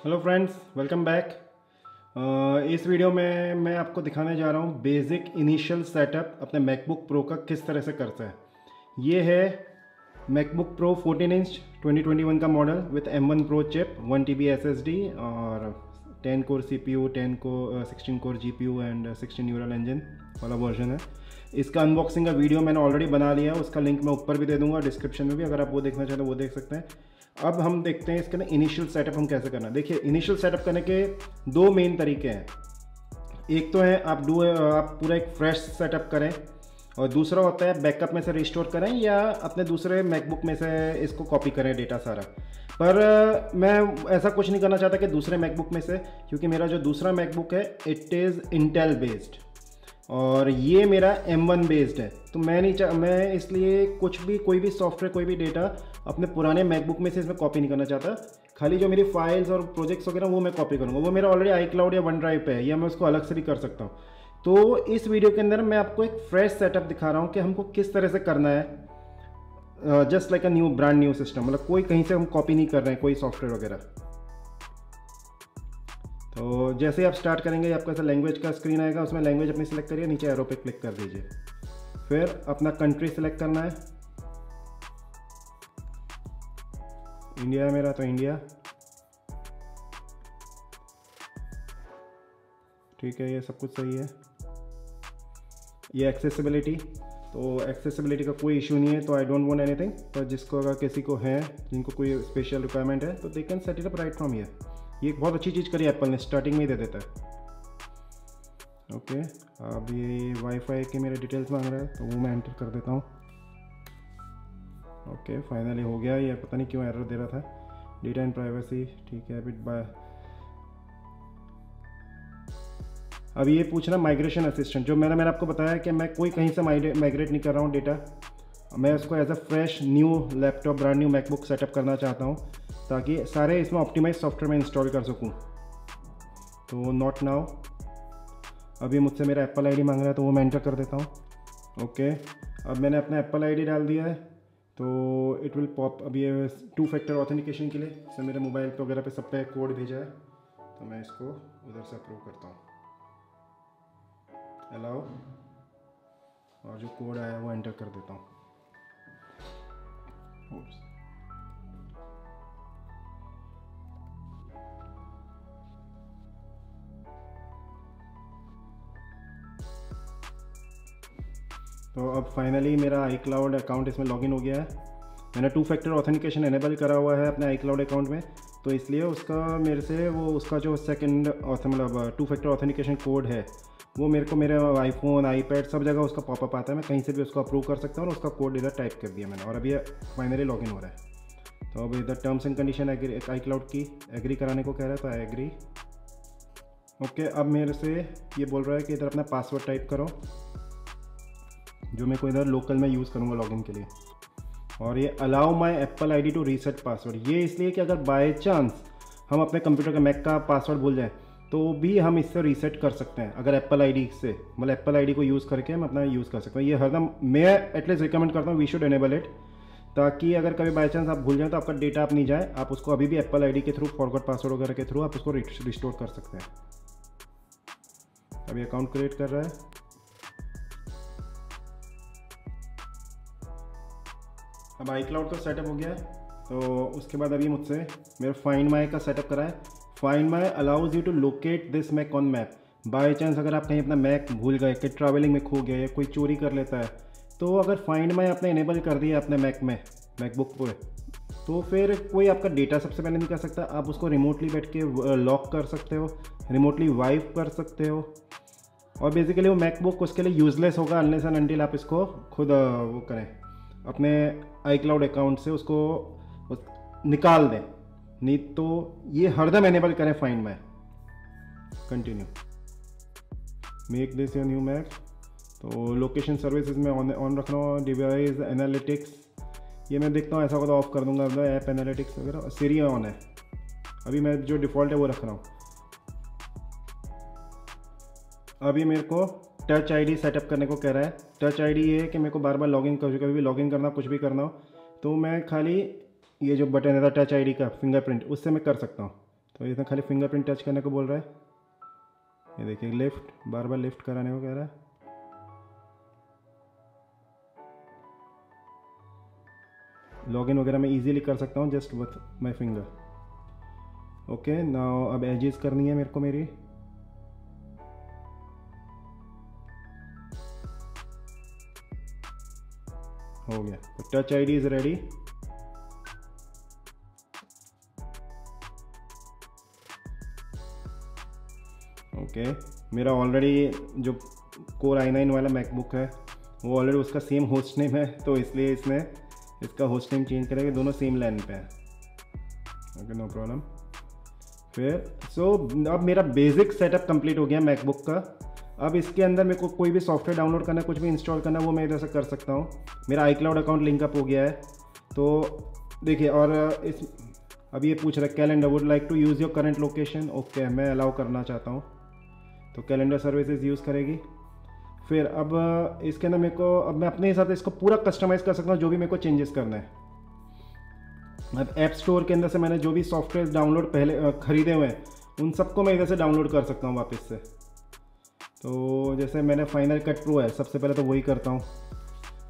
Hello friends, welcome back. इस video में मैं आपको दिखाने जा रहा हूँ बेसिक इनिशियल सेटअप अपने मैकबुक प्रो का किस तरह से करता है। ये है मैकबुक प्रो 14 इंच 2021 का model with M1 Pro chip, one T B और 10 कोर CPU 10 को 16 core GPU and 16 neural engine वाला वर्जन है। इसका अनबॉक्सिंग का वीडियो मैंने ऑलरेडी बना लिया है, उसका लिंक मैं ऊपर भी दे दूँगा डिस्क्रिप्शन में भी, अगर आप वो देखना चाहें तो वो देख सकते हैं। अब हम देखते हैं इसके ना इनिशियल सेटअप हम कैसे करना देखिए इनिशियल सेटअप करने के दो मेन तरीके हैं। एक तो है, आप डू आप पूरा एक फ्रेश सेटअप करें और दूसरा होता है बैकअप में से रिस्टोर करें या अपने दूसरे मैकबुक में से इसको कॉपी करें डेटा सारा। पर, मैं ऐसा कुछ नहीं करना चाहता कि दूसरे मैकबुक में से, क्योंकि मेरा जो दूसरा मैकबुक है इट इज़ इंटेल बेस्ड और ये मेरा M1 बेस्ड है। तो मैं नहीं चाह मैं इसलिए कुछ भी, कोई भी सॉफ्टवेयर कोई भी डेटा अपने पुराने मैकबुक में से इसमें कॉपी नहीं करना चाहता। खाली जो मेरी फाइल्स और प्रोजेक्ट्स वगैरह, वो मैं कॉपी करूँगा। वो मेरा ऑलरेडी आई क्लाउड या वन ड्राइव पे है, या मैं उसको अलग से भी कर सकता हूँ। तो इस वीडियो के अंदर मैं आपको एक फ्रेश सेटअप दिखा रहा हूँ कि हमको किस तरह से करना है। Just like a new brand new system मतलब कोई कहीं से हम कॉपी नहीं कर रहे हैं, कोई सॉफ्टवेयर वगैरह। तो जैसे आप स्टार्ट करेंगे आपका ऐसा लैंग्वेज का स्क्रीन आएगा, उसमें लैंग्वेज अपनी सेलेक्ट करिए, नीचे एरो पे क्लिक कर दीजिए। फिर अपना कंट्री सेलेक्ट करना है। इंडिया है मेरा तो इंडिया ठीक है, ये सब कुछ सही है। ये एक्सेसिबिलिटी तो एक्सेसिबिलिटी का कोई इशू नहीं है तो आई डोंट वांट एनीथिंग पर जिसको अगर किसी को है, जिनको कोई स्पेशल रिक्वायरमेंट है तो they can set it up right from year ये एक बहुत अच्छी चीज़ करी एप्पल ने स्टार्टिंग में ही दे देता है। ओके अब ये वाईफाई के मेरे डिटेल्स मांग रहा है तो वो मैं एंटर कर देता हूँ। ओके फाइनली हो गया। ये पता नहीं क्यों एरर दे रहा था। डेटा एंड प्राइवेसी ठीक है बिट बाय अब ये पूछना माइग्रेशन असिस्टेंट जो मैंने मैंने आपको बताया कि मैं कोई कहीं से माइग्रेट नहीं कर रहा हूँ डेटा मैं उसको as a fresh new laptop brand new MacBook setup करना चाहता हूँ, ताकि सारे इसमें ऑप्टिमाइज सॉफ्टवेयर में इंस्टॉल कर सकूँ। तो नॉट नाउ अभी मुझसे मेरा एप्पल आईडी मांग रहा है तो वो मैं एंटर कर देता हूँ। ओके अब मैंने अपना एप्पल आईडी डाल दिया है। तो इट विल पॉप अभी टू फैक्टर ऑथेंटिकेशन के लिए सर मेरे मोबाइल पे वगैरह पे सब पे कोड भेजा है तो मैं इसको उधर से अप्रूव करता हूँ। अलाउ और जो कोड आया वो एंटर कर देता हूँ। तो अब फाइनली मेरा आई क्लाउड अकाउंट इसमें लॉगिन हो गया है। मैंने टू फैक्टर ऑथेंटिकेशन एनेबल करा हुआ है अपने आई क्लाउड अकाउंट में। तो इसलिए उसका मेरे से वो उसका जो सेकेंड मतलब टू फैक्टर ऑथेंटिकेशन कोड है, वो मेरे को मेरे आईफोन आईपैड सब जगह उसका पॉपअप आता है। मैं कहीं से भी उसको अप्रूव कर सकता हूँ और उसका कोड इधर टाइप कर दिया मैंने और अभी फाइनली लॉगिन हो रहा है। तो अब इधर terms and condition iCloud की एग्री कराने को कह रहा है तो आई एग्री ओके अब मेरे से ये बोल रहा है कि इधर अपना पासवर्ड टाइप करो। जो मैं को इधर लोकल में यूज़ करूँगा लॉगिन के लिए। और ये allow my Apple I D to reset password ये इसलिए कि अगर बाई चांस हम अपने कंप्यूटर का मैक का पासवर्ड भूल जाए तो भी हम इससे रीसेट कर सकते हैं, अगर एप्पल आईडी से। मतलब एप्पल आईडी को यूज़ करके हम अपना यूज़ कर सकते हैं। ये हरदम मैं एटलीस्ट रिकमेंड करता हूँ वी शुड एनेबल इट ताकि अगर कभी बाई चांस आप भूल जाए तो आपका डेटा आप नहीं जाए, आप उसको अभी भी एप्पल आईडी के थ्रू फॉरवर्ड पासवर्ड वगैरह के थ्रू आप उसको रिस्टोर कर सकते हैं। अभी अकाउंट क्रिएट कर रहा है। अब आई क्लाउड का सेटअप हो गया है तो उसके बाद अभी मुझसे मेरा फाइंड माई का सेटअप करा है। Find my allows you to locate this Mac on map by chance अगर आप कहीं अपना मैक भूल गए, कि ट्रैवलिंग में खो गया या कोई चोरी कर लेता है तो अगर फाइंड माई आपने इनेबल कर दिया अपने मैक में मैकबुक पर तो फिर कोई आपका डेटा सबसे पहले नहीं कर सकता। आप उसको रिमोटली बैठ के लॉक कर सकते हो रिमोटली वाइप कर सकते हो। और बेसिकली वो मैकबुक उसके लिए यूज़लेस होगा अनलेस एंड अनटिल आप इसको खुद वो करें। अपने आई क्लाउड अकाउंट से उसको निकाल दें। नहीं तो ये हरदम एनेबल करें फाइंड में। Continue make this your new map तो लोकेशन सर्विसेज़ में ऑन ऑन रख रहा हूँ डिवाइस एनालिटिक्स ये मैं देखता हूँ, ऐसा होगा तो ऑफ़ कर दूँगा ऐप एनालिटिक्स वगैरह। सीरी ऑन है। अभी मैं जो डिफ़ॉल्ट है वो रख रहा हूँ। अभी मेरे को टच आईडी सेटअप करने को कह रहा है। टच आईडी ये है कि मेरे को बार बार लॉगिन कभी कभी भी लॉगिन करना, कुछ भी करना हो तो मैं खाली ये जो बटन है टच आईडी का, फिंगरप्रिंट, उससे मैं कर सकता हूँ। तो इसमें खाली फिंगरप्रिंट टच करने को बोल रहा है। ये देखिए, लिफ्ट बार बार लिफ्ट कराने को कह रहा है। लॉगिन वगैरह मैं इजीली कर सकता हूँ just with my finger okay now अब एजेस करनी है मेरे को मेरी। हो गया। तो touch ID is ready okay मेरा ऑलरेडी जो कोर आई नाइन वाला मैकबुक है वो ऑलरेडी उसका सेम होस्ट नेम है तो इसलिए इसमें इसका होस्ट नेम चेंज करेंगे। दोनों सेम लाइन पे है। ओके नो प्रॉब्लम फिर सो so, अब मेरा बेसिक सेटअप कंप्लीट हो गया मैकबुक का। अब इसके अंदर मेरे को कोई भी सॉफ्टवेयर डाउनलोड करना, कुछ भी इंस्टॉल करना, वो मैं इधर से कर सकता हूँ। मेरा आई क्लाउड अकाउंट लिंकअप हो गया है। तो देखिए, और इस, अब ये पूछ रहा है calendar would like to use your current location okay मैं अलाउ करना चाहता हूँ। तो कैलेंडर सर्विसेज़ यूज़ करेगी। फिर अब इसके अंदर मेरे को, अब मैं अपने हिसाब से इसको पूरा कस्टमाइज़ कर सकता हूँ, जो भी मेरे को चेंजेस करना है। अब ऐप स्टोर के अंदर से मैंने जो भी सॉफ्टवेयर डाउनलोड पहले खरीदे हुए हैं, उन सबको मैं इधर से डाउनलोड कर सकता हूँ वापस से। तो जैसे मैंने फाइनल कट प्रो है, सबसे पहले तो वही करता हूँ।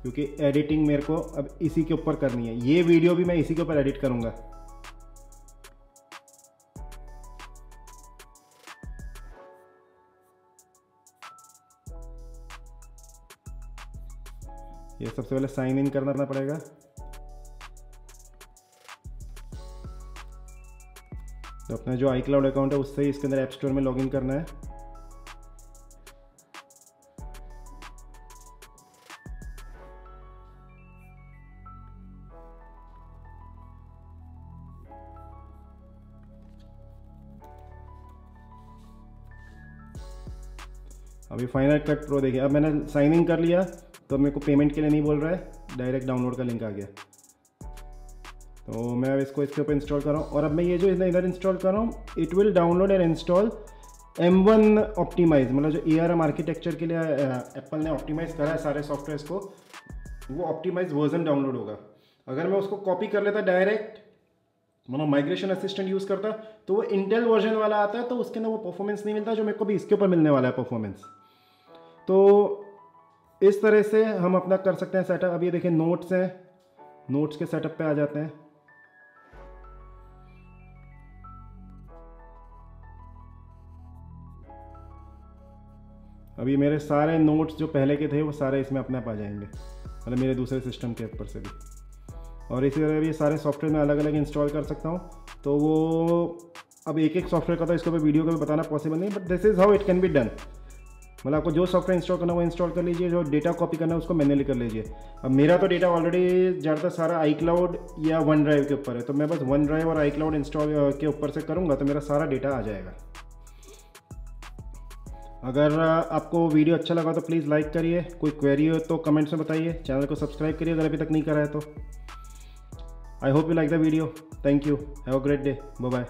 क्योंकि एडिटिंग मेरे को अब इसी के ऊपर करनी है। ये वीडियो भी मैं इसी के ऊपर एडिट करूँगा। ये सबसे पहले साइन इन करना पड़ेगा। तो अपना जो आई क्लाउड अकाउंट है, उससे ही इसके अंदर ऐप स्टोर में लॉगिन करना है। अभी फाइनल कट प्रो देखिए, अब मैंने साइन इन कर लिया तो मेरे को पेमेंट के लिए नहीं बोल रहा है डायरेक्ट डाउनलोड का लिंक आ गया। तो मैं अब इसको, इसके ऊपर इंस्टॉल कर रहा हूँ, और अब मैं ये जो इधर इंस्टॉल कर रहा हूँ it will download and install M one optimise मतलब जो ए आर एम आर्किटेक्चर के लिए एप्पल ने ऑप्टीमाइज करा है सारे सॉफ्टवेयर को, वो ऑप्टीमाइज वर्जन डाउनलोड होगा। अगर मैं उसको कॉपी कर लेता डायरेक्ट मतलब माइग्रेशन असिस्टेंट यूज़ करता तो वो इंटेल वर्जन वाला आता है तो उसके अंदर वो परफॉर्मेंस नहीं मिलता, जो मेरे को भी इसके ऊपर मिलने वाला है परफॉर्मेंस तो इस तरह से हम अपना कर सकते हैं सेटअप अभी देखिए नोट्स हैं। नोट्स के सेटअप पे आ जाते हैं। अभी मेरे सारे नोट्स जो पहले के थे, वो सारे इसमें अपने आप आ जाएँगे। मतलब मेरे दूसरे सिस्टम के ऊपर से भी। और इसी तरह भी सारे सॉफ्टवेयर में अलग अलग इंस्टॉल कर सकता हूँ। तो वो, अब एक एक सॉफ्टवेयर का तो इसके ऊपर वीडियो का भी बताना पॉसिबल नहीं but this is how it can be done मतलब आपको जो सॉफ्टवेयर इंस्टॉल करना वो इंस्टॉल कर लीजिए, जो डेटा कॉपी करना है, उसको मैनुअली कर लीजिए। अब मेरा तो डेटा ऑलरेडी ज़्यादातर सारा आई क्लाउड या वन ड्राइव के ऊपर है तो मैं बस वन ड्राइव और आई क्लाउड इंस्टॉल के ऊपर से करूँगा तो मेरा सारा डेटा आ जाएगा। अगर आपको वीडियो अच्छा लगा तो प्लीज़ लाइक करिए, कोई क्वेरी हो तो कमेंट्स में बताइए चैनल को सब्सक्राइब करिए अगर अभी तक नहीं करा है तो। I hope you like the video thank you have a great day bye bye